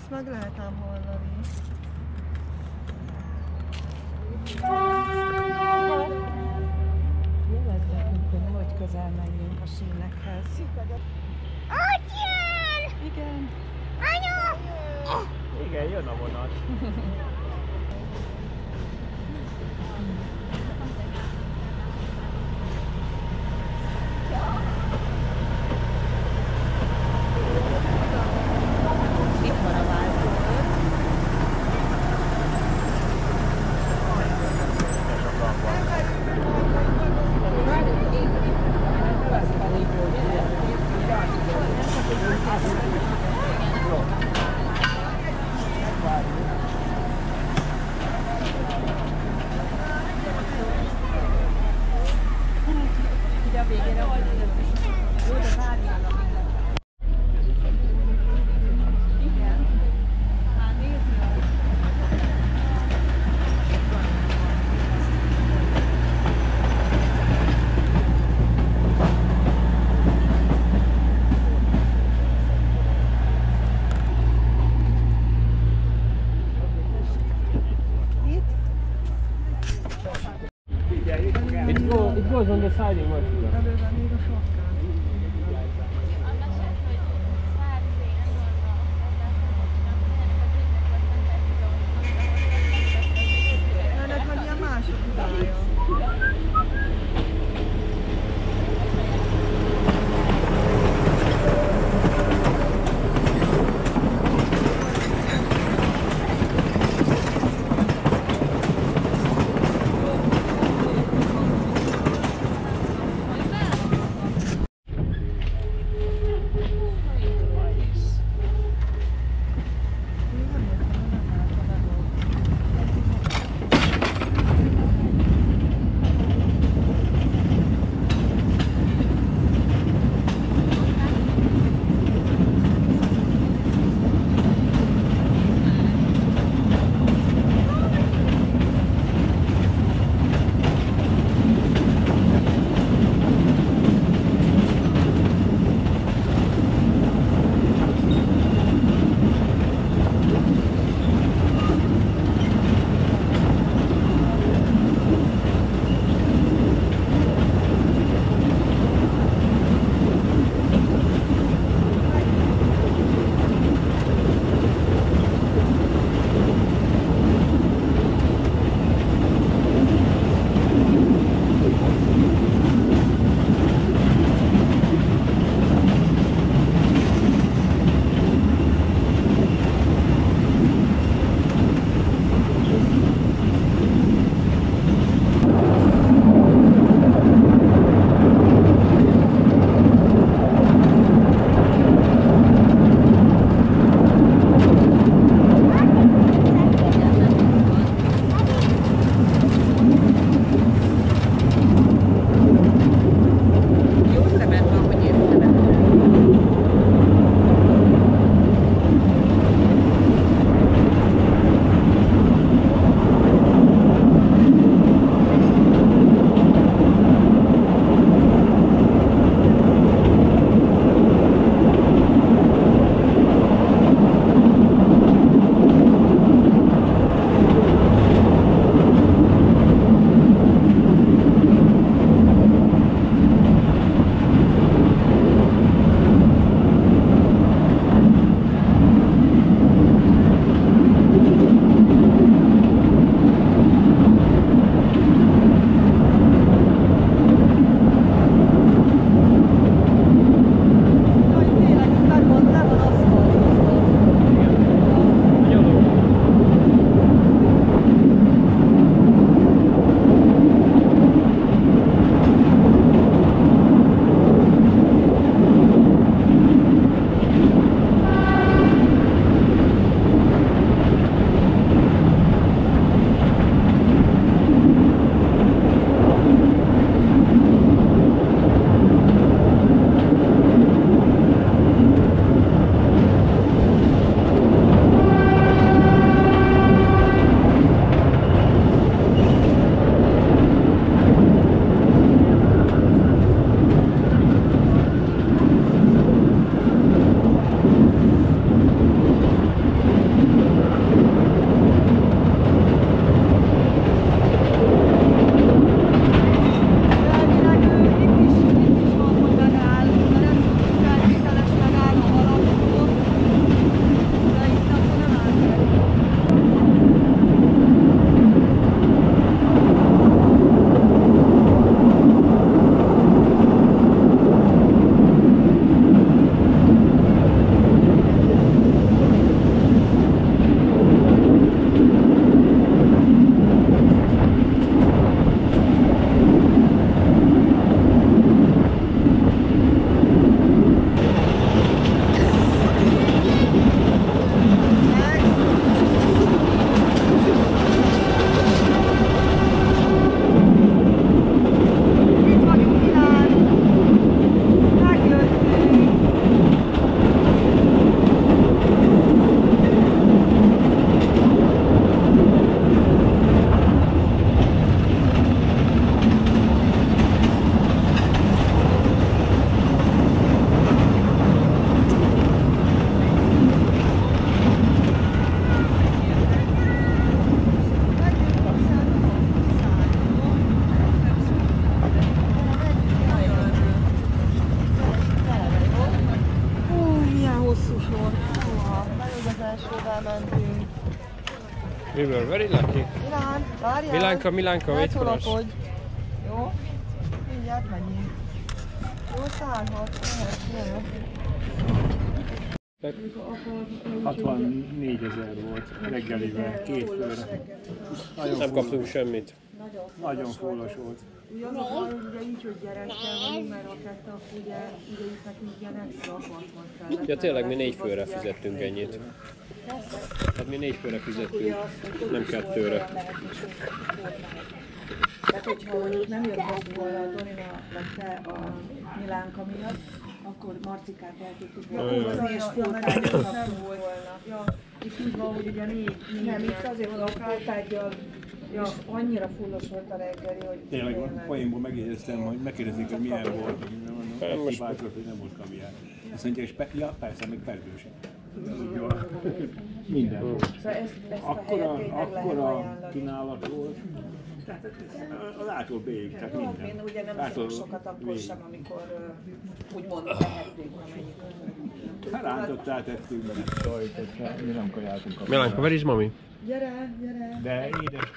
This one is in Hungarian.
azt meg lehet ám hallani. Jelezzek, hogy közel menjünk a sínekhez. Atyán! Igen. Anya! Igen, jön a vonat. 差一点过去了 We were very lucky. Milán, várjál! Milánka, Milánka, wait for us. Jó? Mindjárt megyünk. Jó, szállhat. Jöhet. 64 ezer volt reggelivel, két főre. Nagyon Nem kaptunk semmit. nagyon fullos volt. Hogy ugye így, hogy gyerekkel vagyunk, mert a kettő, akkor ugye ugye itt nekünk ilyen extra apartman kellett. Ja tényleg mi négy főre fizettünk ennyit. Hát mi négy főre fizettünk, nem kettőre. Tehát, hogyha mondjuk nem jött volna a Dorina, vagy te a Milánka miatt, akkor Marcikát el tudtuk volna és nem volt. Ja, Itt úgy van, hogy ugye négy, négy nem, itt azért van a pótárgyal, Ja. és annyira fullos volt a reggeli, hogy Tényleg poénból megjegyeztem, hogy megkérdezik, hogy milyen volt, hogy nem Nem, most- hogy nem volt kaviár. Azt mondja, és ja, persze, még pergős. Minden volt. Szóval ezt, ezt a Akkora, akkora kínálat volt. Tehát az ától végig, tehát minden. én ugye nem Ától sokat akkor végig. sem, amikor úgymond tehettünk, amennyit. Felántottá tettünk bele. Milánka, where is mommy? gyere, gyere. De édes